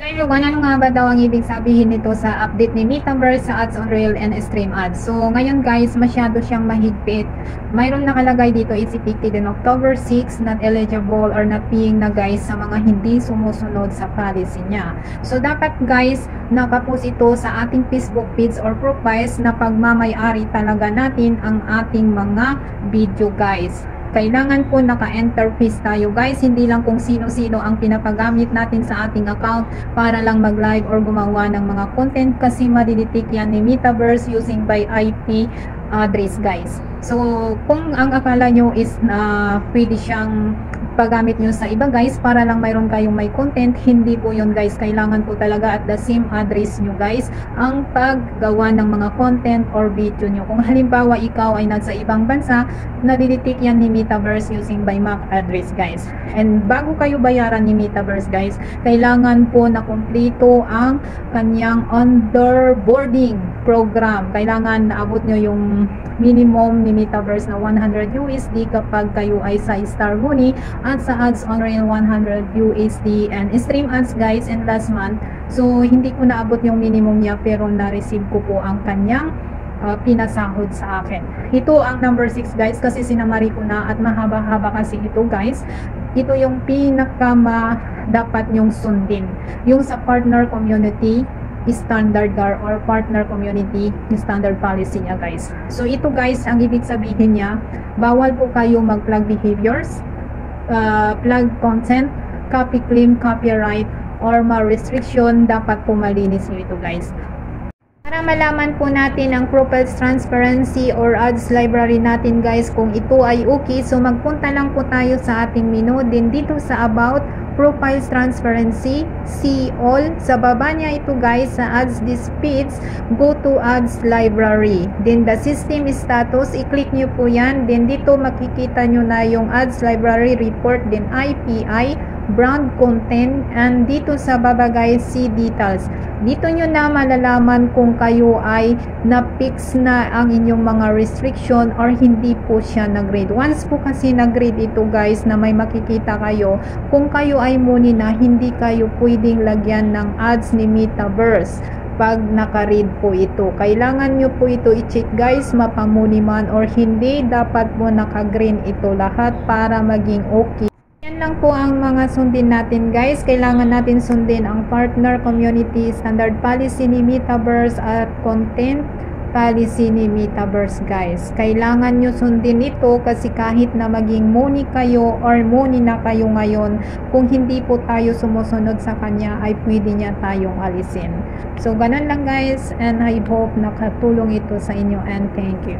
Everyone, ano nga ba daw ang ibig sabihin nito sa update ni Metaverse sa ads on Real and Stream ads? So, ngayon guys, masyado siyang mahigpit. Mayroon nakalagay dito is effective in October 6, not eligible or not being na guys sa mga hindi sumusunod sa policy niya. So, dapat guys, nakapost ito sa ating Facebook page or profiles na pagmamayari talaga natin ang ating mga video guys kailangan po naka-enter fees tayo guys. Hindi lang kung sino-sino ang pinapagamit natin sa ating account para lang mag-live or gumawa ng mga content kasi madidetect yan ni Metaverse using by IP address guys. So kung ang akala nyo is na pwede siyang paggamit nyo sa iba guys para lang mayroon kayong may content. Hindi po yun guys. Kailangan po talaga at the same address nyo guys ang paggawa ng mga content or video nyo. Kung halimbawa ikaw ay nasa ibang bansa nadidetect yan ni Metaverse using by MAC address guys. And bago kayo bayaran ni Metaverse guys kailangan po na kumpleto ang kanyang underboarding program. Kailangan naabot nyo yung minimum ni Metaverse na 100 USD kapag kayo ay sa Star Money at sa ads on Real 100 USD and stream ads guys and last month so hindi ko naabot yung minimum niya pero na-receive ko po ang kanyang uh, pinasahod sa akin. Ito ang number 6 guys kasi sinamari ko na at mahaba-haba kasi ito guys. Ito yung pinakama dapat nyong sundin. Yung sa partner community standard or partner community standard policy niya guys. So ito guys, ang ibig sabihin niya, bawal po kayo mag-plug behaviors, uh, plug content, copy claim, copyright, or ma restriction, dapat po malinis nyo ito guys. Para malaman po natin ang profiles transparency or ads library natin guys kung ito ay okay, so magpunta lang po tayo sa ating menu. Din dito sa about profiles transparency, see all. Sa baba niya ito guys sa ads disputes, go to ads library. Then the system status, i-click nyo po yan. Then dito makikita nyo na yung ads library report, then IPI, brand content, and dito sa baba guys, see details. Dito nyo na malalaman kung kayo ay na-fix na ang inyong mga restriction or hindi po siya nag-grade. Once po kasi nag-grade ito guys na may makikita kayo, kung kayo ay muni na hindi kayo pwedeng lagyan ng ads ni Metaverse pag naka-read po ito. Kailangan nyo po ito i-check guys, mapamuni man or hindi, dapat po naka-green ito lahat para maging okay lang po ang mga sundin natin guys. Kailangan natin sundin ang partner community standard policy ni Metaverse at content policy ni Metaverse guys. Kailangan nyo sundin ito kasi kahit na maging money kayo or money na kayo ngayon, kung hindi po tayo sumusunod sa kanya ay pwede niya tayong alisin. So ganun lang guys and I hope nakatulong ito sa inyo and thank you.